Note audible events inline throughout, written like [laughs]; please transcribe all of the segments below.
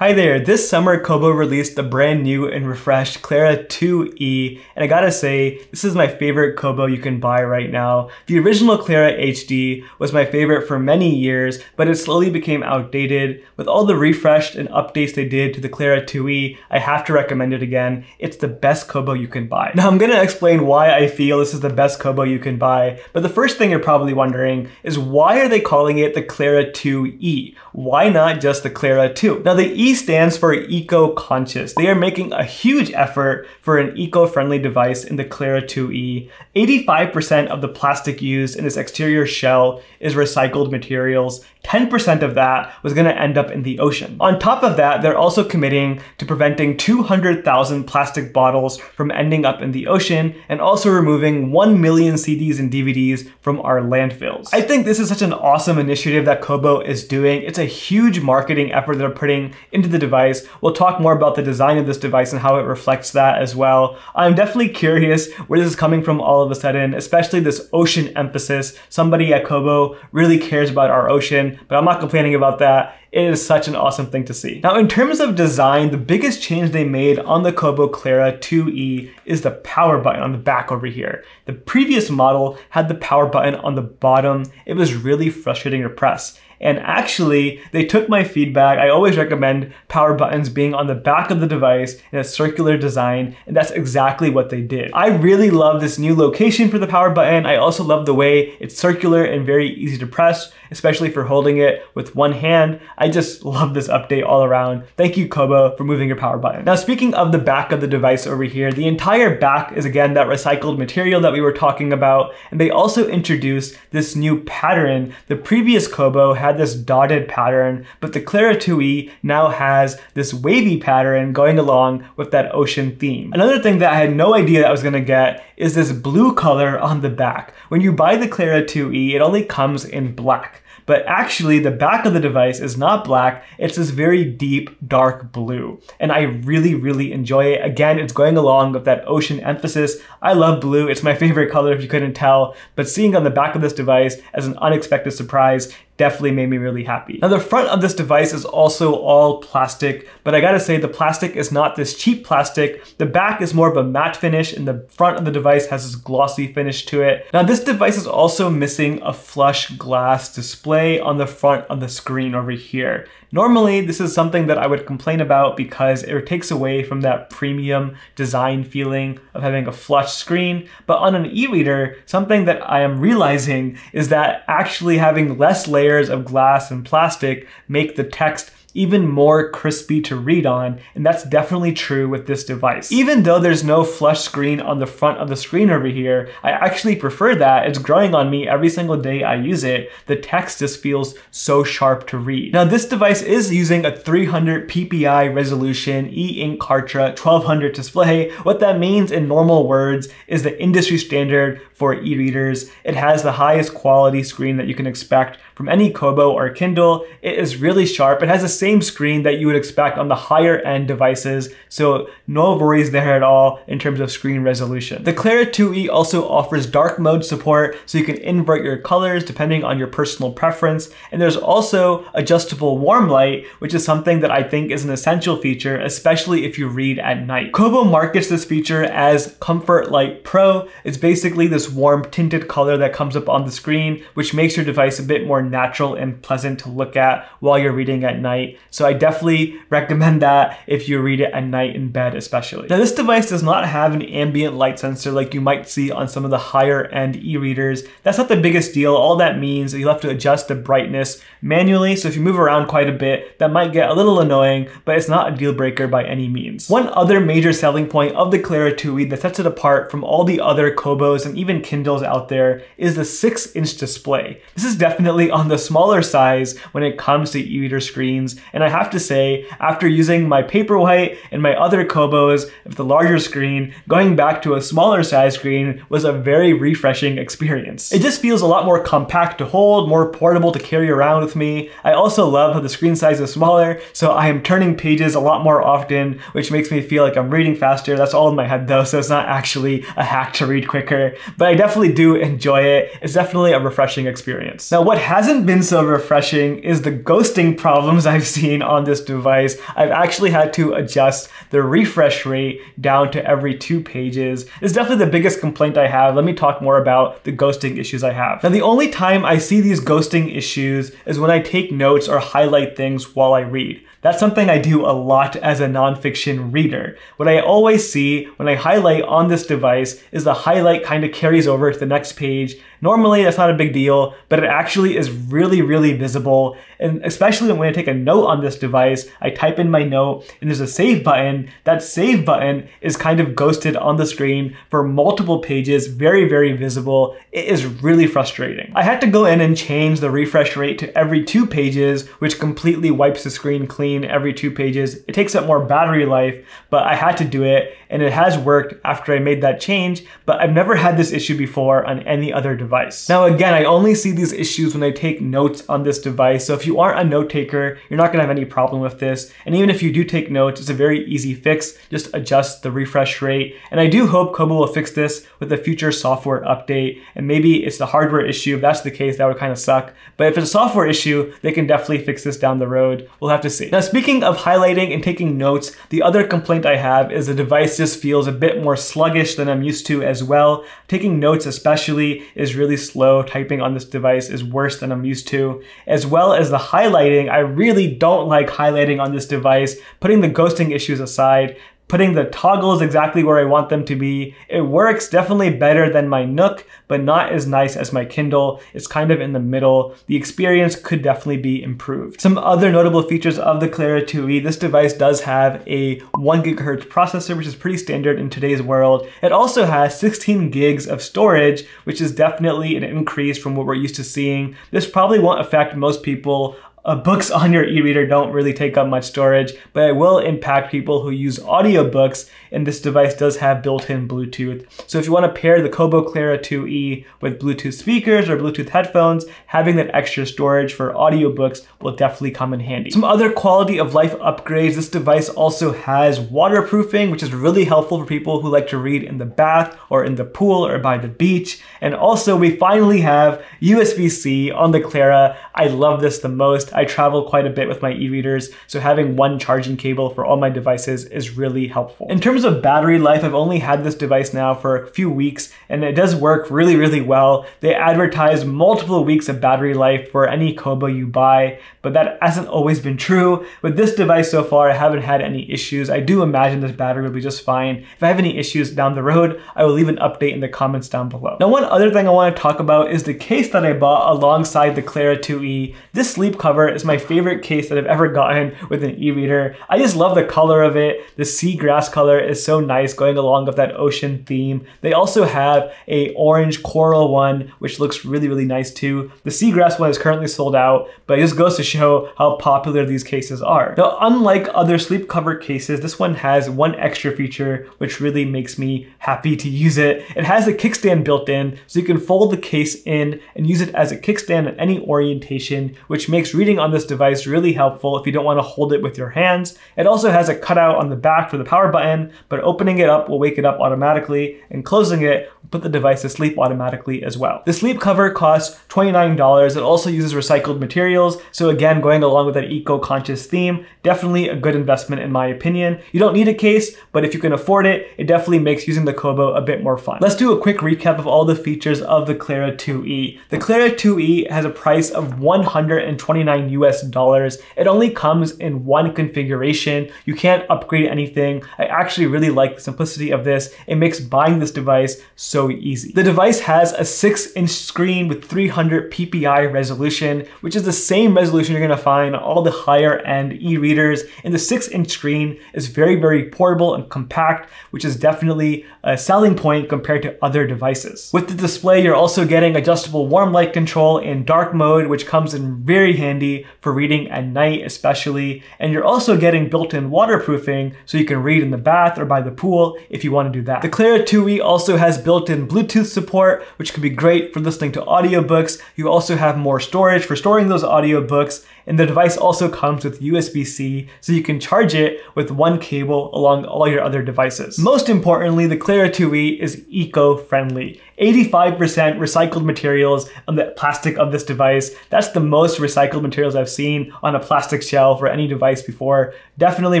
Hi there, this summer Kobo released the brand new and refreshed Clara 2e, and I gotta say, this is my favorite Kobo you can buy right now. The original Clara HD was my favorite for many years, but it slowly became outdated. With all the refreshed and updates they did to the Clara 2e, I have to recommend it again. It's the best Kobo you can buy. Now I'm gonna explain why I feel this is the best Kobo you can buy, but the first thing you're probably wondering is why are they calling it the Clara 2e? Why not just the Clara 2? Now the E stands for eco-conscious. They are making a huge effort for an eco-friendly device in the Clara 2e. 85% of the plastic used in this exterior shell is recycled materials. 10% of that was going to end up in the ocean. On top of that, they're also committing to preventing 200,000 plastic bottles from ending up in the ocean and also removing 1 million CDs and DVDs from our landfills. I think this is such an awesome initiative that Kobo is doing. It's a huge marketing effort they're putting into the device. We'll talk more about the design of this device and how it reflects that as well. I'm definitely curious where this is coming from all of a sudden, especially this ocean emphasis. Somebody at Kobo really cares about our ocean, but I'm not complaining about that. It is such an awesome thing to see. Now, in terms of design, the biggest change they made on the Kobo Clara 2e is the power button on the back over here. The previous model had the power button on the bottom. It was really frustrating to press. And actually, they took my feedback. I always recommend power buttons being on the back of the device in a circular design, and that's exactly what they did. I really love this new location for the power button. I also love the way it's circular and very easy to press, especially for holding it with one hand. I just love this update all around. Thank you, Kobo, for moving your power button. Now, speaking of the back of the device over here, the entire back is again that recycled material that we were talking about, and they also introduced this new pattern. The previous Kobo had had this dotted pattern, but the Clara 2e now has this wavy pattern going along with that ocean theme. Another thing that I had no idea that I was gonna get is this blue color on the back. When you buy the Clara 2e, it only comes in black but actually the back of the device is not black, it's this very deep dark blue. And I really, really enjoy it. Again, it's going along with that ocean emphasis. I love blue, it's my [laughs] favorite color if you couldn't tell, but seeing on the back of this device as an unexpected surprise definitely made me really happy. Now the front of this device is also all plastic, but I gotta say the plastic is not this cheap plastic. The back is more of a matte finish and the front of the device has this glossy finish to it. Now this device is also missing a flush glass display on the front of the screen over here. Normally, this is something that I would complain about because it takes away from that premium design feeling of having a flush screen. But on an e-reader, something that I am realizing is that actually having less layers of glass and plastic make the text even more crispy to read on, and that's definitely true with this device. Even though there's no flush screen on the front of the screen over here, I actually prefer that. It's growing on me every single day I use it. The text just feels so sharp to read. Now this device is using a 300 ppi resolution e-ink Carta 1200 display. What that means in normal words is the industry standard for e-readers. It has the highest quality screen that you can expect from any Kobo or Kindle. It is really sharp. It has the same screen that you would expect on the higher end devices, so no worries there at all in terms of screen resolution. The Clara 2e also offers dark mode support, so you can invert your colors depending on your personal preference, and there's also adjustable warm light, which is something that I think is an essential feature, especially if you read at night. Kobo markets this feature as Comfort Light Pro. It's basically this warm tinted color that comes up on the screen, which makes your device a bit more natural and pleasant to look at while you're reading at night. So I definitely recommend that if you read it at night in bed especially. Now this device does not have an ambient light sensor like you might see on some of the higher end e-readers. That's not the biggest deal. All that means is you'll have to adjust the brightness manually. So if you move around quite a bit, that might get a little annoying, but it's not a deal breaker by any means. One other major selling point of the Clara 2e that sets it apart from all the other Kobos and even Kindles out there is the 6 inch display. This is definitely on the smaller size when it comes to e-reader screens, and I have to say, after using my Paperwhite and my other Kobos with the larger screen, going back to a smaller size screen was a very refreshing experience. It just feels a lot more compact to hold, more portable to carry around with me. I also love how the screen size is smaller, so I am turning pages a lot more often, which makes me feel like I'm reading faster. That's all in my head though, so it's not actually a hack to read quicker. But I definitely do enjoy it. It's definitely a refreshing experience. Now, what hasn't been so refreshing is the ghosting problems I've seen on this device. I've actually had to adjust the refresh rate down to every two pages. It's definitely the biggest complaint I have. Let me talk more about the ghosting issues I have. Now, the only time I see these ghosting issues is when I take notes or highlight things while I read. That's something I do a lot as a nonfiction reader. What I always see when I highlight on this device is the highlight kind of carries over to the next page Normally that's not a big deal, but it actually is really, really visible. And especially when I take a note on this device, I type in my note and there's a save button. That save button is kind of ghosted on the screen for multiple pages, very, very visible. It is really frustrating. I had to go in and change the refresh rate to every two pages, which completely wipes the screen clean every two pages. It takes up more battery life, but I had to do it and it has worked after I made that change, but I've never had this issue before on any other device device. Now again, I only see these issues when I take notes on this device, so if you aren't a note taker, you're not gonna have any problem with this. And even if you do take notes, it's a very easy fix. Just adjust the refresh rate. And I do hope Kobo will fix this with a future software update. And maybe it's the hardware issue. If that's the case, that would kind of suck. But if it's a software issue, they can definitely fix this down the road. We'll have to see. Now, speaking of highlighting and taking notes, the other complaint I have is the device just feels a bit more sluggish than I'm used to as well. Taking notes especially is really slow. Typing on this device is worse than I'm used to. As well as the highlighting, I really don't like highlighting on this device. Putting the ghosting issues aside, putting the toggles exactly where I want them to be. It works definitely better than my Nook, but not as nice as my Kindle. It's kind of in the middle. The experience could definitely be improved. Some other notable features of the Clara 2e, this device does have a 1 gigahertz processor, which is pretty standard in today's world. It also has 16 gigs of storage, which is definitely an increase from what we're used to seeing. This probably won't affect most people uh, books [laughs] on your e-reader don't really take up much storage, but it will impact people who use audiobooks, and this device does have built-in Bluetooth. So if you want to pair the Kobo Clara 2e with Bluetooth speakers or Bluetooth headphones, having that extra storage for audiobooks will definitely come in handy. Some other quality of life upgrades, this device also has waterproofing, which is really helpful for people who like to read in the bath or in the pool or by the beach. And also we finally have USB-C on the Clara. I love this the most. I travel quite a bit with my e-readers, so having one charging cable for all my devices is really helpful. In terms of battery life, I've only had this device now for a few weeks, and it does work really, really well. They advertise multiple weeks of battery life for any Kobo you buy, but that hasn't always been true. With this device so far, I haven't had any issues. I do imagine this battery will be just fine. If I have any issues down the road, I will leave an update in the comments down below. Now, one other thing I want to talk about is the case that I bought alongside the Clara 2e. This sleep cover cover is my favorite case that I've ever gotten with an e-reader. I just love the color of it. The seagrass color is so nice going along with that ocean theme. They also have a orange coral one, which looks really, really nice too. The seagrass one is currently sold out, but it just goes to show how popular these cases are. Now, unlike other sleep cover cases, this one has one extra feature, which really makes me happy to use it. It has a kickstand built in, so you can fold the case in and use it as a kickstand in any orientation, which makes reading on this device really helpful if you don't want to hold it with your hands. It also has a cutout on the back for the power button, but opening it up will wake it up automatically, and closing it will put the device to sleep automatically as well. The sleep cover costs $29. It also uses recycled materials, so again, going along with that eco-conscious theme, definitely a good investment in my opinion. You don't need a case, but if you can afford it, it definitely makes using the Kobo a bit more fun. Let's do a quick recap of all the features of the Clara 2e. The Clara 2e has a price of 129 99 US dollars. It only comes in one configuration. You can't upgrade anything. I actually really like the simplicity of this. It makes buying this device so easy. The device has a 6 inch screen with 300 ppi resolution, which is the same resolution you're gonna find on all the higher end e-readers. And the 6 inch screen is very, very portable and compact, which is definitely a selling point compared to other devices. With the display, you're also getting adjustable warm light control in dark mode, which comes in very handy for reading at night especially. And you're also getting built-in waterproofing so you can read in the bath or by the pool if you want to do that. The Clara 2e also has built-in Bluetooth support, which can be great for listening to audiobooks. You also have more storage for storing those audiobooks and the device also comes with USB-C so you can charge it with one cable along all your other devices. Most importantly, the Clara 2E is eco-friendly. 85% recycled materials on the plastic of this device. That's the most recycled materials I've seen on a plastic shelf or any device before. Definitely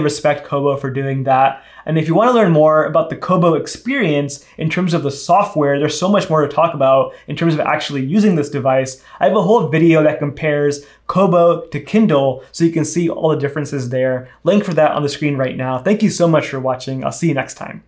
respect Kobo for doing that. And if you want to learn more about the Kobo experience in terms of the software, there's so much more to talk about in terms of actually using this device. I have a whole video that compares Kobo to Kindle so you can see all the differences there. Link for that on the screen right now. Thank you so much for watching. I'll see you next time.